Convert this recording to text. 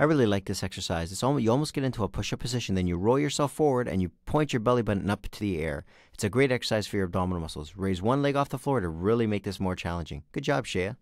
I really like this exercise. It's almost, you almost get into a push-up position, then you roll yourself forward and you point your belly button up to the air. It's a great exercise for your abdominal muscles. Raise one leg off the floor to really make this more challenging. Good job, Shea.